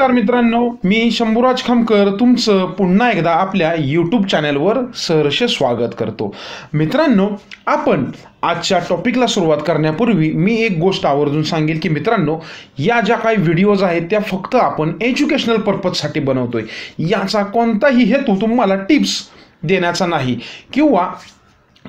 नमस्कार मित्रांनो मी शंभूराज खामकर तुमचं पुन्हा एकदा आपल्या यूट्यूब चॅनलवर सहर्ष स्वागत करतो. मित्रांनो आपण आजच्या टॉपिकला सुरुवात करण्यापूर्वी मी एक गोष्ट आवर्जून सांगेल की मित्रांनो या ज्या काही व्हिडिओज आहेत त्या फक्त आपण एज्युकेशनल पर्पजसाठी बनवतोय. याचा कोणताही हेतू तुम्हाला टिप्स देण्याचा नाही. किंवा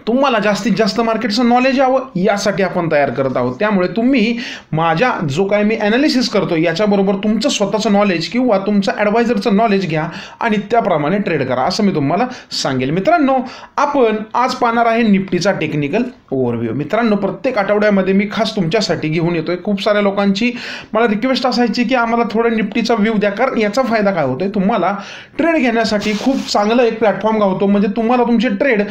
तुम्हाला जास्तीत जास्त मार्केटचं नॉलेज यावं यासाठी आपण तयार करत आहोत. त्यामुळे तुम्ही माझ्या जो काय मी ॲनालिसिस करतो याच्याबरोबर तुमचं स्वतःचं नॉलेज किंवा तुमचं ॲडवायझरचं नॉलेज घ्या आणि त्याप्रमाणे ट्रेड करा असं मी तुम्हाला सांगेल. मित्रांनो आपण आज पाहणार आहे निफ्टीचा टेक्निकल ओव्हरव्ह्यू मित्रांनो प्रत्येक आठवड्यामध्ये मी खास तुमच्यासाठी घेऊन येतोय. खूप साऱ्या लोकांची मला रिक्वेस्ट असायची की आम्हाला थोडं निफ्टीचा व्ह्यू द्या कारण याचा फायदा काय होतोय? तुम्हाला ट्रेड घेण्यासाठी खूप चांगलं एक प्लॅटफॉर्म गावतो म्हणजे तुम्हाला तुमचे ट्रेड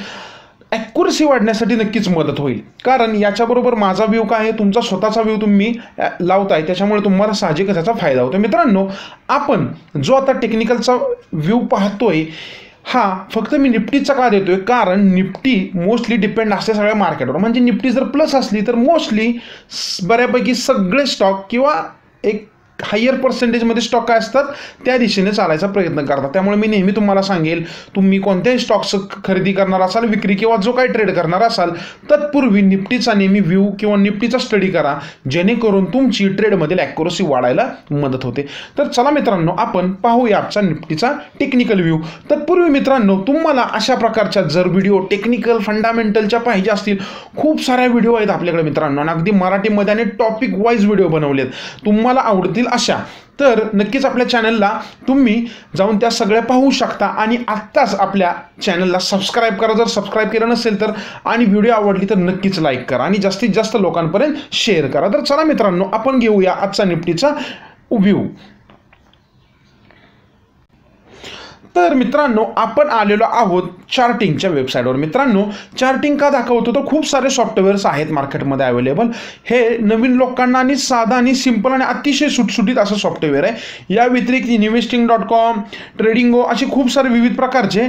ॲक्युरसी वाढण्यासाठी नक्कीच मदत होईल. कारण याच्याबरोबर माझा व्ह्यू काय आहे? तुमचा स्वतःचा व्ह्यू तुम्ही लावताय. त्याच्यामुळे तुम्हाला साहजिकच याचा फायदा होतो मित्रांनो आपण जो आता टेक्निकलचा व्ह्यू पाहतोय हा फक्त मी निफ्टीचा का देतोय? कारण निफ्टी मोस्टली डिपेंड असते सगळ्या मार्केटवर म्हणजे निफ्टी जर प्लस असली तर मोस्टली बऱ्यापैकी सगळे स्टॉक किंवा एक हायर पर्सेंटेजमध्ये स्टॉक काय असतात त्या दिशेने चालायचा प्रयत्न करतात. त्यामुळे मी नेहमी तुम्हाला सांगेल तुम्ही कोणत्याही स्टॉक्स खरेदी करणार असाल विक्री किंवा जो काही ट्रेड करणार असाल तत्पूर्वी निफ्टीचा नेहमी व्ह्यू किंवा निफ्टीचा स्टडी करा जेणेकरून तुमची ट्रेडमधील ॲक्युरसी वाढायला मदत होते. तर चला मित्रांनो आपण पाहूया आजचा निफ्टीचा टेक्निकल व्ह्यू तत्पूर्वी मित्रांनो तुम्हाला अशा प्रकारच्या जर व्हिडिओ टेक्निकल फंडामेंटलच्या पाहिजे असतील खूप साऱ्या व्हिडिओ आहेत आपल्याकडे मित्रांनो. आणि अगदी मराठीमध्ये आणि टॉपिक वाईज व्हिडिओ बनवलेत. तुम्हाला आवडतील अशा. तर नक्कीच आपल्या चॅनलला तुम्ही जाऊन त्या सगळ्या पाहू शकता आणि आत्ताच आपल्या चॅनलला सबस्क्राईब करा. जर सबस्क्राईब केलं नसेल तर आणि व्हिडिओ आवडली तर नक्कीच लाईक करा आणि जास्तीत जास्त लोकांपर्यंत शेअर करा. तर चला मित्रांनो आपण घेऊया आजचा निफ्टीचा व्ह्यू तर मित्रांनो आपण आलेलो आहोत चार्टिंगच्या वेबसाईटवर मित्रांनो चार्टिंग का दाखवतो? तर खूप सारे सॉफ्टवेअर्स आहेत मार्केटमध्ये अवेलेबल हे नवीन लोकांना आणि साधा आणि सिंपल आणि अतिशय सुटसुटीत असं सॉफ्टवेअर आहे. या व्यतिरिक्त इन्व्हेस्टिंग डॉट कॉम ट्रेडिंगो असे खूप सारे विविध प्रकारचे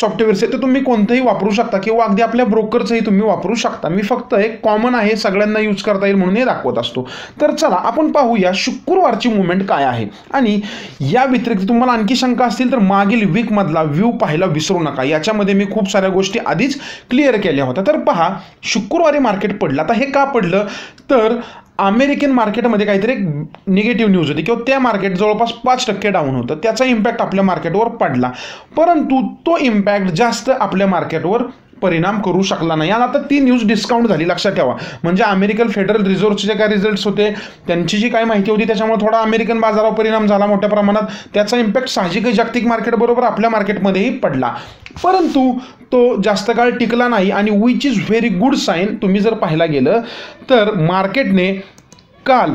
सॉफ्टवेअर्स आहे ते तुम्ही कोणतंही वापरू शकता किंवा अगदी आपल्या ब्रोकरचंही तुम्ही वापरू शकता. मी फक्त एक कॉमन आहे सगळ्यांना यूज करता येईल म्हणून हे दाखवत असतो. तर चला आपण पाहूया शुक्रवारची मुवमेंट काय आहे. आणि या व्यतिरिक्त तुम्हाला आणखी शंका असतील तर मागील वीकमधला व्ह्यू पाहायला विसरू नका. याच्यामध्ये मी खूप साऱ्या गोष्टी आधीच क्लिअर केल्या होत्या. तर पहा शुक्रवारी मार्केट पडलं. आता हे का पडलं? तर अमेरिकन मार्केटमध्ये काहीतरी एक निगेटिव्ह न्यूज होती किंवा त्या मार्केट जवळपास पाच टक्के डाऊन होतं. त्याचा इम्पॅक्ट आपल्या मार्केटवर पडला. परंतु तो इम्पॅक्ट जास्त आपल्या मार्केटवर परिणाम करू शकला नाही. आणि आता ती न्यूज डिस्काउंट झाली. लक्षात ठेवा. म्हणजे अमेरिकन फेडरल रिझर्व्हचे जे काय रिझल्ट्स होते त्यांची जी काय माहिती होती त्याच्यामुळे थोडा अमेरिकन बाजारावर परिणाम झाला मोठ्या प्रमाणात. त्याचा इम्पॅक्ट साहजिकच जागतिक मार्केटबरोबर आपल्या मार्केटमध्येही पडला. परंतु तो जास्त काळ टिकला नाही आणि which is very good sign तुम्ही जर पाहायला गेलं तर मार्केटने काल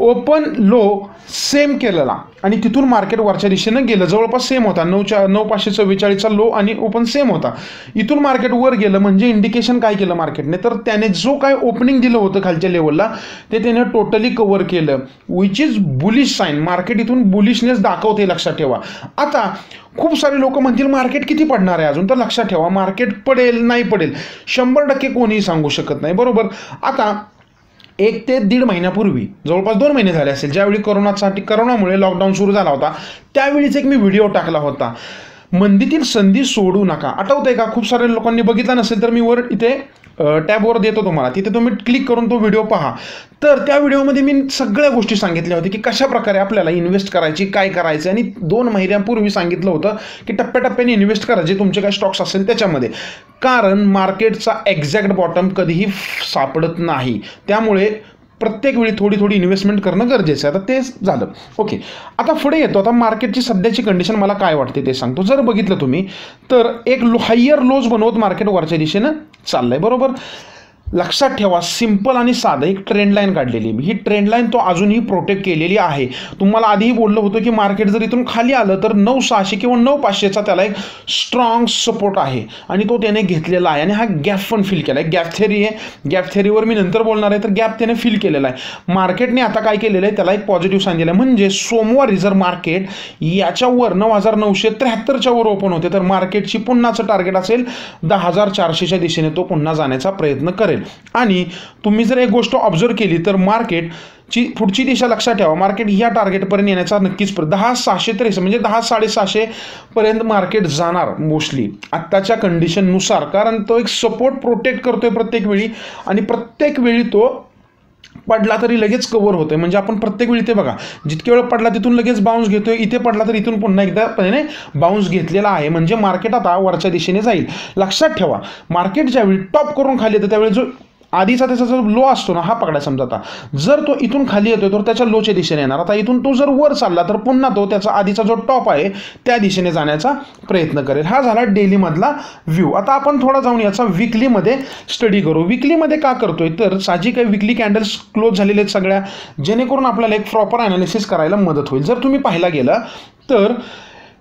ओपन लो सेम केलेला. आणि तिथून मार्केट वरच्या दिशेनं गेलं. जवळपास सेम होता. नऊच्या नऊ पाचशे चव्वेचाळीसचा लो आणि ओपन सेम होता. इथून मार्केट वर गेलं म्हणजे इंडिकेशन काय केलं मार्केटने? तर त्याने जो काय ओपनिंग दिलं होतं खालच्या लेवलला ते त्याने टोटली कवर केलं. Which is bullish sign market इथून बुलिशनेस दाखवते लक्षात ठेवा. आता खूप सारे लोक म्हणतील मार्केट किती पडणार आहे अजून? तर लक्षात ठेवा. मार्केट पडेल नाही पडेल शंभर टक्के कोणीही सांगू शकत नाही. बरोबर? आता एक ते दीड महिन्यापूर्वी जवळपास दोन महिने झाले असेल ज्यावेळी कोरोनासाठी करोनामुळे लॉकडाऊन सुरू झाला होता त्यावेळीच एक मी व्हिडिओ टाकला होता. मंदीतील संधी सोडू नका. आठवतंय का? खूप साऱ्या लोकांनी बघितला नसेल तर मी वर इथे टॅबवर देतो तुम्हाला. तिथे तुम्ही क्लिक करून तो व्हिडिओ पहा. तर त्या व्हिडिओमध्ये मी सगळ्या गोष्टी सांगितल्या होत्या की कशा प्रकारे आपल्याला इन्व्हेस्ट करायची काय करायचं आणि दोन महिन्यांपूर्वी सांगितलं होतं की टप्प्याटप्प्याने इन्व्हेस्ट करा. जे तुमचे काय स्टॉक्स असेल त्याच्यामध्ये. कारण मार्केटचा एक्झॅक्ट बॉटम कधीही सापडत नाही. त्यामुळे प्रत्येक वेळी थोडी थोडी इन्व्हेस्टमेंट करणं गरजेचं आहे. आता तेच झालं. ओके आता पुढे येतो. आता मार्केटची सध्याची कंडिशन मला काय वाटते ते सांगतो. जर बघितलं तुम्ही तर एक लो हायर लोज बनवत मार्केट वरच्या दिशेनं चाललं आहे बरोबर? लक्षात ठेवा सिंपल आणि साधं एक ट्रेंड लाईन काढलेली ही ट्रेंड लाईन तो अजूनही प्रोटेक्ट केलेली आहे. तुम्हाला आधीही बोललं होतं की मार्केट जर इथून खाली आलं तर नऊ सहाशे किंवा नऊ पाचशेचा त्याला एक स्ट्रॉंग सपोर्ट आहे. आणि तो त्याने घेतलेला आहे आणि हा गॅप पण फील केला आहे गॅप थेरी आहे गॅप थेरीवर मी नंतर बोलणार आहे तर गॅप त्याने फील केलेला आहे. मार्केटने आता काय केलेलं आहे त्याला एक पॉझिटिव्ह सांगितलं आहे म्हणजे सोमवारी जर मार्केट याच्यावर नऊ हजार नऊशे त्र्याहत्तरच्या वर ओपन होते तर मार्केटची पुन्हाचं टार्गेट असेल दहा हजार चारशेच्या दिशेने तो पुन्हा जाण्याचा प्रयत्न करेल. करेल आणि तुम्ही जर एक गोष्ट ऑब्झर्व केली तर मार्केट ची पुढची दिशा लक्षात ठेवा. मार्केट ह्या टार्गेटपर्यंत येण्याचा नक्कीच प्र दहा सहाशे त्रेसष्ट म्हणजे दहा साडेसहाशे पर्यंत मार्केट जाणार मोस्टली आत्ताच्या कंडिशननुसार कारण तो एक सपोर्ट प्रोटेक्ट करतोय प्रत्येक वेळी. आणि प्रत्येक वेळी तो पडला तरी लगेच कव्हर आहे म्हणजे आपण प्रत्येक वेळी ते बघा जितके वेळ पडला तिथून लगेच बाउन्स घेतोय इथे पडला तर इथून पुन्हा एकदा त्याने बाउन्स घेतलेला आहे. म्हणजे मार्केट आता वरच्या दिशेने जाईल. लक्षात ठेवा मार्केट ज्यावेळी टॉप करून खाली येतं त्यावेळी जो आधीचा त्याचा जो लो असतो ना हा पकडा समजा आता. जर तो इथून खाली येतोय तर त्याच्या लोच्या दिशेने येणार. आता इथून तो जर वर चालला तर पुन्हा तो त्याचा आधीचा जो टॉप आहे त्या दिशेने जाण्याचा प्रयत्न करेल. हा झाला डेलीमधला व्ह्यू आता आपण थोडा जाऊन याचा विकलीमध्ये स्टडी करू. विकलीमध्ये का करतोय? तर साहजिक काही विकली कॅन्डल्स क्लोज झालेले आहेत सगळ्या. जेणेकरून आपल्याला एक प्रॉपर अनालिसिस करायला मदत होईल. जर तुम्ही पाहायला गेलं तर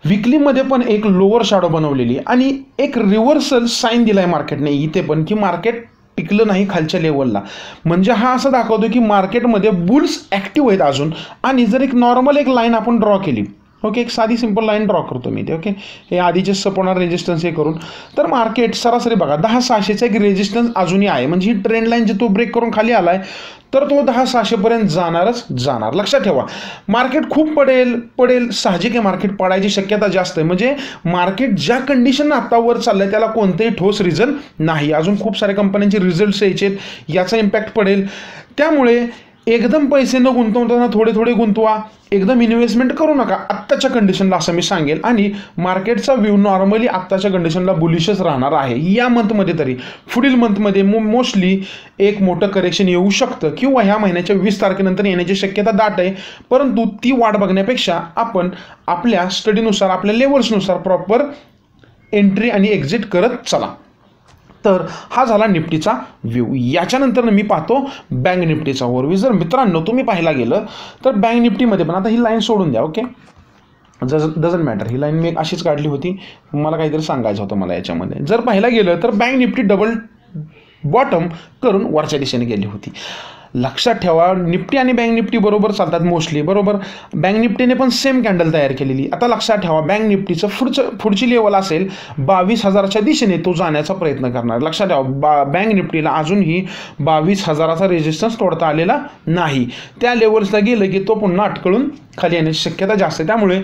विकलीमध्ये पण एक लोअर शॅडो बनवलेली आणि एक रिव्हर्सल साईन दिला आहे मार्केटने इथे पण की मार्केट टिकलं नाही खालच्या लेवलला म्हणजे हा असं दाखवतो की मार्केटमध्ये बुल्स ॲक्टिव्ह आहेत अजून. आणि जर एक नॉर्मल एक लाईन आपण ड्रॉ केली ओके एक साधी सिंपल लाईन ड्रॉ करतो मी ते ओके हे आधीचे सपोनार रेजिस्टन्स हे करून. तर मार्केट सरासरी बघा दहा सहाशेचा एक रेजिस्टन्स अजूनही आहे. म्हणजे ही ट्रेंड लाईन जे तो ब्रेक करून खाली आला आहे तर तो दहा सहाशेपर्यंत जाणारच जाणार. लक्षात ठेवा. मार्केट खूप पडेल पडेल साहजिक आहे मार्केट पडायची शक्यता जास्त आहे. म्हणजे मार्केट ज्या कंडिशन आत्तावर चाललं आहे त्याला कोणतेही ठोस रिझन नाही. अजून खूप साऱ्या कंपन्यांचे रिझल्ट्स यायचे याचा इम्पॅक्ट पडेल. त्यामुळे एकदम पैसे न गुंतवताना थोडे थोडे गुंतवा. एकदम इन्व्हेस्टमेंट करू नका. आत्ताच्या कंडिशनला असं मी सांगेल. आणि मार्केटचा व्ह्यू नॉर्मली आत्ताच्या कंडिशनला बुलिशच राहणार आहे. या मंथमध्ये तरी. पुढील मंथमध्ये मो मोस्टली एक मोठं करेक्शन येऊ शकतं. किंवा ह्या महिन्याच्या वीस तारखेनंतर येण्याची शक्यता दाट आहे. परंतु ती वाट बघण्यापेक्षा आपण आपल्या स्टडीनुसार आपल्या लेवल्सनुसार प्रॉपर एंट्री आणि एक्झिट करत चला. तर हा झाला निफ्टीचा व्ह्यू याच्यानंतर मी पाहतो बँक निफ्टीचा ओव्हरव्ह्यू जर मित्रांनो तुम्ही पाहायला गेलं तर बँक निफ्टीमध्ये पण आता ही लाईन सोडून द्या ओके जज डझंट मॅटर ही लाईन मी एक अशीच काढली होती. मला काहीतरी सांगायचं होतं मला याच्यामध्ये. जर पाहायला गेलं तर बँक निफ्टी डबल बॉटम करून वरच्या दिशेने गेली होती. लक्षात ठेवा निफ्टी आणि बँक निफ्टी बरोबर चालतात मोस्टली बरोबर? बँक निफ्टीने पण सेम कॅन्डल तयार केलेली. आता लक्षात ठेवा बँक निफ्टीचं पुढचं पुढची लेवल असेल बावीस हजाराच्या दिशेने तो जाण्याचा प्रयत्न करणार. लक्षात ठेवा बा बँक निफ्टीला अजूनही बावीस हजाराचा रेजिस्टन्स तोडता आलेला नाही. त्या लेवल्सला गेलं की तो पुन्हा अटकळून खाली येण्याची शक्यता जास्त आहे. त्यामुळे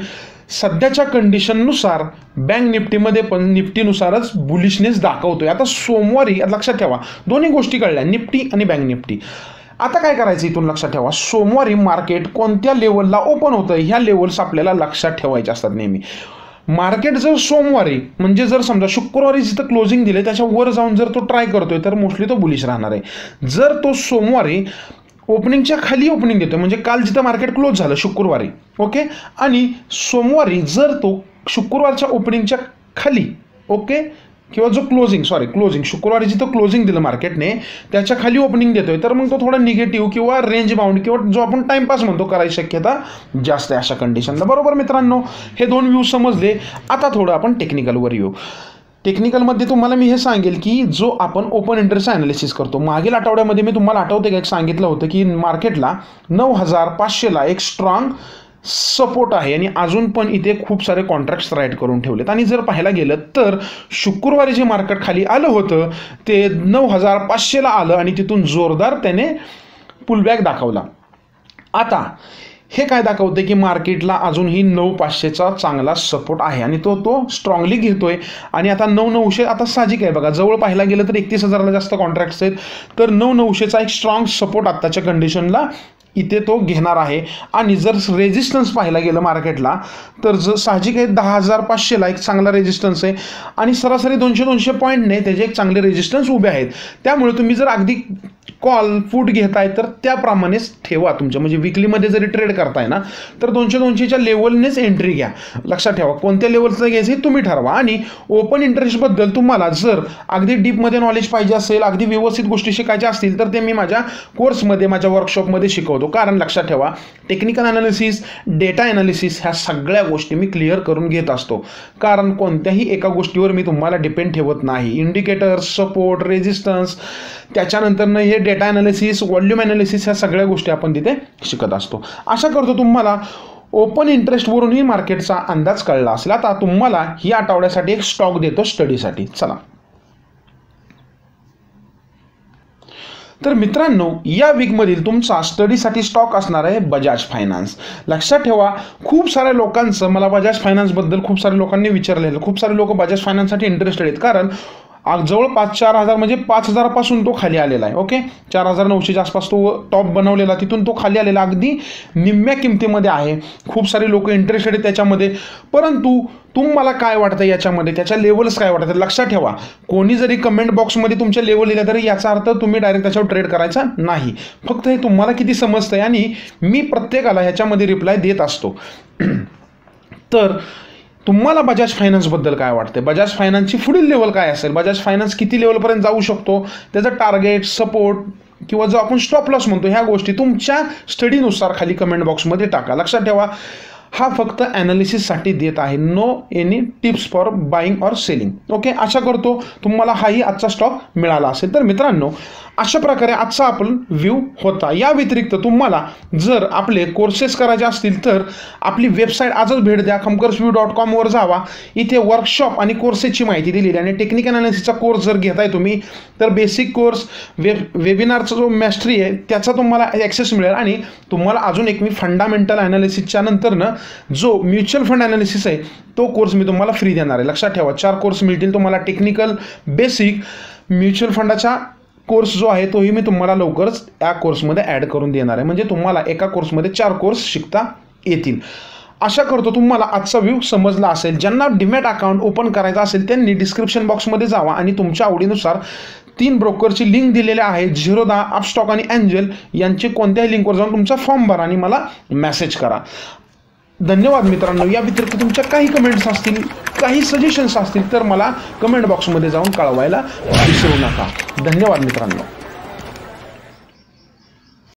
सध्याच्या कंडिशननुसार बँक निफ्टीमध्ये पण निफ्टीनुसारच बुलिशनेस दाखवतोय. आता सोमवारी लक्षात ठेवा दोन्ही गोष्टी कळल्या निफ्टी आणि बँक निफ्टी. आता काय करायचं इथून लक्षात ठेवा. सोमवारी मार्केट कोणत्या लेवलला ओपन होतं ह्या लेवल्स आपल्याला लक्षात ठेवायचे असतात नेहमी. मार्केट जर सोमवारी म्हणजे जर समजा शुक्रवारी जिथं क्लोजिंग दिले त्याच्या वर जाऊन जर तो ट्राय करतोय तर मोस्टली तो बुलिश राहणार आहे. जर तो सोमवारी ओपनिंगच्या खाली ओपनिंग देतो म्हणजे काल जिथं मार्केट क्लोज झालं शुक्रवारी ओके आणि सोमवारी जर तो शुक्रवारच्या ओपनिंगच्या खाली ओके किंवा जो क्लोजिंग सॉरी क्लोजिंग शुक्रवारी जिथं क्लोजिंग दिलं मार्केटने त्याच्याखाली ओपनिंग देतोय. तर मग तो थोडा निगेटिव्ह किंवा रेंज बाउंड किंवा जो आपण टाइमपास म्हणतो करायची शक्यता जास्त आहे अशा कंडिशनला बरोबर मित्रांनो हे दोन व्ह्यू समजले. आता थोडं आपण टेक्निकलवर येऊ. टेक्निकलमध्ये तुम्हाला मी हे सांगेल की जो आपण ओपन इंटरेस्ट अनालिसिस करतो मागील आठवड्यामध्ये मी तुम्हाला आठवते का एक सांगितलं होतं की मार्केटला नऊ हजार पाचशेला एक स्ट्रॉंग सपोर्ट आहे आणि अजून पण इथे खूप सारे कॉन्ट्रॅक्ट्स राईट करून ठेवलेत. आणि जर पाहायला गेलं तर शुक्रवारी जे मार्केट खाली आलं होतं ते नऊ हजार पाचशेला आलं आणि तिथून जोरदार त्याने पुलबॅक दाखवला. आता हे काय दाखवते की मार्केटला अजूनही नऊ पाचशेचा चांगला सपोर्ट आहे आणि तो तो स्ट्रॉंगली घेतोय. आणि आता नऊ नऊशे आता साहजिक आहे बघा. जवळ पाहायला गेलं तर एकतीस हजाराला जास्त कॉन्ट्रॅक्ट्स आहेत. तर नऊ नऊशेचा एक स्ट्रॉंग सपोर्ट आत्ताच्या कंडिशनला इथे तो घेणार आहे. आणि जर रेजिस्टन्स पाहायला गेलं मार्केटला तर जर साहजिक आहे दहा हजार पाचशेला एक चांगला रेजिस्टन्स आहे. आणि सरासरी दोनशे दोनशे पॉईंटने त्याचे एक चांगले रेजिस्टन्स उभे आहेत. त्यामुळे तुम्ही जर अगदी कॉल फूट घेताय तर त्याप्रमाणेच ठेवा तुमच्या. म्हणजे विकलीमध्ये जरी ट्रेड करताय ना तर दोनशे दोनशेच्या लेवलनेच एंट्री घ्या. लक्षात ठेवा कोणत्या लेवलचं घ्यायचं हे तुम्ही ठरवा. आणि ओपन इंटरेस्टबद्दल तुम्हाला जर अगदी डीपमध्ये नॉलेज पाहिजे असेल अगदी व्यवस्थित गोष्टी शिकायच्या असतील तर ते मी माझ्या कोर्समध्ये माझ्या वर्कशॉपमध्ये शिकवतो. कारण लक्षात ठेवा टेक्निकल ॲनालिसिस डेटा ॲनालिसिस ह्या सगळ्या गोष्टी मी क्लिअर करून घेत असतो. कारण कोणत्याही एका गोष्टीवर मी तुम्हाला डिपेंड ठेवत नाही. इंडिकेटर्स सपोर्ट रेजिस्टन्स त्याच्यानंतरनं हे डेटा ॲनालिसिस व्हॉल्यूम ॲनालिसिस ह्या सगळ्या गोष्टी आपण तिथे शिकत असतो. आशा करतो तुम्हाला ओपन इंटरेस्टवरूनही मार्केटचा अंदाज कळला असला. आता तुम्हाला ही आठवड्यासाठी एक स्टॉक देतो स्टडीसाठी चला. तर मित्रांनो या वीकमधील तुमचा स्टडीसाठी स्टॉक असणार आहे बजाज फायनान्स लक्षात ठेवा खूप साऱ्या लोकांचं मला बजाज फायनान्सबद्दल खूप साऱ्या लोकांनी विचारलेलं खूप सारे लोक बजाज फायनान्ससाठी इंटरेस्टेड आहेत. कारण जवळपास चार हजार म्हणजे पाच हजारापासून तो खाली आलेला आहे ओके? चार हजार नऊशेच्या आसपास तो टॉप बनवलेला तिथून तो खाली आलेला अगदी निम्म्या किमतीमध्ये आहे. खूप सारे लोक इंटरेस्टेड आहेत त्याच्यामध्ये. परंतु तुम्हाला काय वाटतं याच्यामध्ये? त्याच्या लेवल्स काय वाटतात? लक्षात ठेवा. कोणी जरी कमेंट बॉक्समध्ये तुमच्या लेवल लिहिलं तरी याचा अर्थ तुम्ही डायरेक्ट त्याच्यावर ट्रेड करायचा नाही. फक्त हे तुम्हाला किती समजतं आहे आणि मी प्रत्येकाला ह्याच्यामध्ये रिप्लाय देत असतो. तर तुम्हाला बजाज फायनान्सबद्दल काय वाटते बजाज फायनान्सची पुढील लेवल काय असेल? बजाज फायनान्स किती लेवलपर्यंत जाऊ शकतो? त्याचं टार्गेट सपोर्ट किंवा जो आपण स्टॉप लॉस म्हणतो ह्या गोष्टी तुमच्या स्टडीनुसार खाली कमेंट बॉक्समध्ये टाका. लक्षात ठेवा. हा फक्त ॲनालिसिससाठी देत आहे. No any tips for buying or selling okay आशा करतो तुम्हाला हाही आजचा स्टॉक मिळाला असेल. तर मित्रांनो अशा प्रकारे आजचा आपण व्ह्यू होता. या व्यतिरिक्त तुम्हाला जर आपले कोर्सेस करायचे असतील तर आपली वेबसाईट आजच भेट द्या. खमकर्स व्यू डॉट कॉमवर जावा. इथे वर्कशॉप आणि कोर्सेसची माहिती दिलेली आणि टेक्निक अनालिसिसचा कोर्स जर घेताय तुम्ही तर बेसिक कोर्स वेब वेबिनारचा जो मॅस्ट्री आहे त्याचा तुम्हाला ॲक्सेस मिळेल. आणि तुम्हाला अजून एक मी फंडामेंटल ॲनालिसिसच्या नंतरनं जो म्युच्युअल फंड ॲनालिसिस आहे तो कोर्स मी तुम्हाला फ्री देणार आहे. लक्षात ठेवा चार कोर्स मिळतील तुम्हाला टेक्निकल बेसिक म्युच्युअल फंडाच्या कोर्स जो आहे तोही मी तुम्हाला लवकरच या कोर्समध्ये ॲड करून देणार आहे. म्हणजे तुम्हाला एका कोर्समध्ये चार कोर्स शिकता येतील. आशा करतो तुम्हाला आजचा व्ह्यू समजला असेल. ज्यांना डिमॅट अकाउंट ओपन करायचा असेल त्यांनी डिस्क्रिप्शन बॉक्समध्ये जावा आणि तुमच्या आवडीनुसार तीन ब्रोकरची लिंक दिलेल्या आहे झिरोदा अपस्टॉक आणि अँजल यांची कोणत्याही लिंकवर जाऊन तुमचा फॉर्म भरा आणि मला मेसेज करा. धन्यवाद मित्रांनो. या व्यतिरिक्त तुमच्या काही कमेंट्स असतील काही सजेशन्स असतील तर मला कमेंट बॉक्समध्ये जाऊन कळवायला विसरू नका. धन्यवाद मित्रांनो.